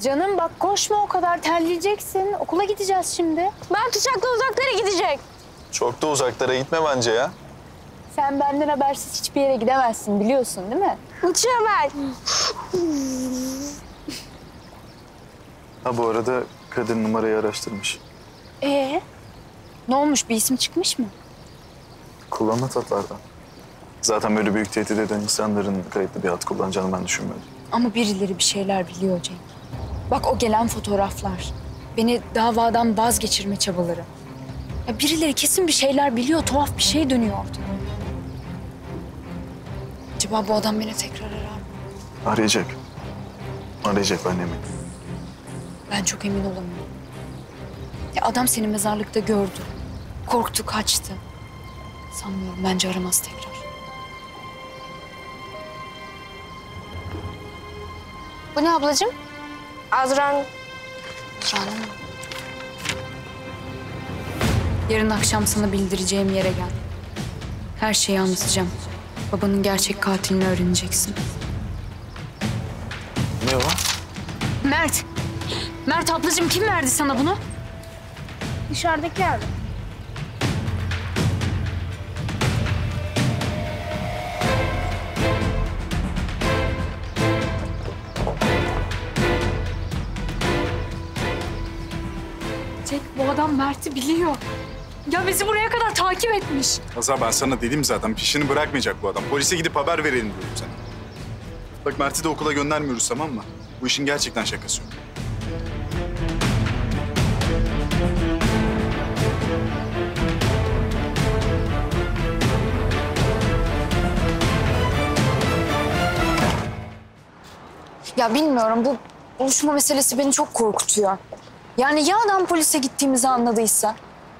Canım bak koşma o kadar terleyeceksin. Okula gideceğiz şimdi. Mert uçakla uzaklara gidecek. Çok da uzaklara gitme bence ya. Sen benden habersiz hiçbir yere gidemezsin biliyorsun değil mi? Uçuyor Mert. Ha bu arada kadın numarayı araştırmış. Ee? Ne olmuş bir isim çıkmış mı? Kullanma tatlardan. Zaten böyle büyük tehdit eden insanların kayıtlı bir hat kullanacağını ben düşünmüyorum. Ama birileri bir şeyler biliyor Cenk. Bak o gelen fotoğraflar. Beni davadan vazgeçirme çabaları. Ya birileri kesin bir şeyler biliyor. Tuhaf bir şey dönüyor ortada. Acaba bu adam beni tekrar arar mı? Arayacak. Arayacak ben eminim. Ben çok emin olamıyorum. Ya adam seni mezarlıkta gördü. Korktu, kaçtı. Sanmıyorum. Bence aramaz tekrar. Bu ne ablacığım? Azran mı? Yarın akşam sana bildireceğim yere gel. Her şeyi anlatacağım. Babanın gerçek katilini öğreneceksin. Ne o? Mert! Mert ablacığım kim verdi sana bunu? dışarıdaki abi. Cenk bu adam Mert'i biliyor. Ya bizi buraya kadar takip etmiş. Azra ben sana dedim zaten peşini bırakmayacak bu adam. Polise gidip haber verelim diyorum sana. Bak Mert'i de okula göndermiyoruz tamam mı? Bu işin gerçekten şakası yok. Ya bilmiyorum bu buluşma meselesi beni çok korkutuyor. Yani ya adam polise gittiğimizi anladıysa?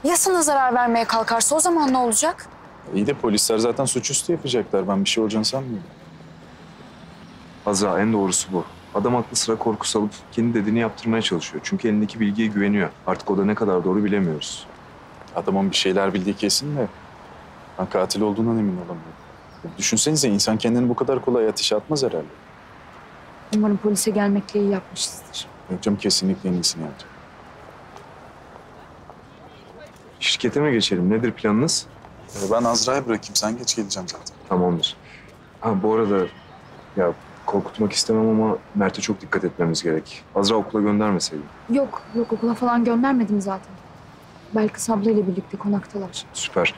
Ya sana zarar vermeye kalkarsa o zaman ne olacak? İyi de polisler zaten suçüstü yapacaklar. Ben bir şey olacağını sanmıyorum. Azra en doğrusu bu. Adam aklı sıra korku salıp kendi dediğini yaptırmaya çalışıyor. Çünkü elindeki bilgiye güveniyor. Artık o da ne kadar doğru bilemiyoruz. Adamın bir şeyler bildiği kesin de ben katil olduğundan emin olamıyorum. Düşünsenize insan kendini bu kadar kolay ateşe atmaz herhalde. Umarım polise gelmekle iyi yapmışızdır. Yok canım kesinlikle en iyisini yaptı. Şirkete mi geçelim? Nedir planınız? Ya Ben Azra'ya bırakayım. Sen geç geleceğim zaten. Tamamdır. Ha bu arada ya korkutmak istemem ama Mert'e çok dikkat etmemiz gerek. Azra okula göndermeseydim. Yok, yok okula falan göndermedim zaten. Belki Sabla ile birlikte konaktalar. Süper.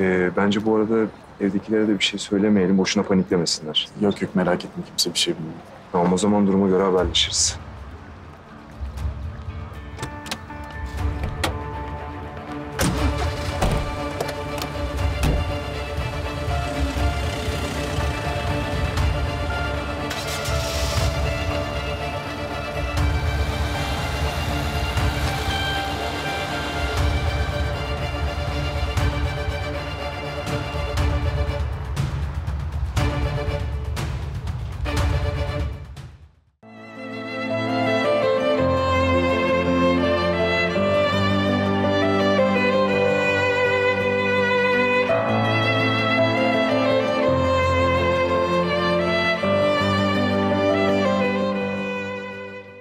Ee, bence bu arada evdekilere de bir şey söylemeyelim. Boşuna paniklemesinler. Yok yok merak etme kimse bir şey bilmiyor. Tamam o zaman duruma göre haberleşiriz.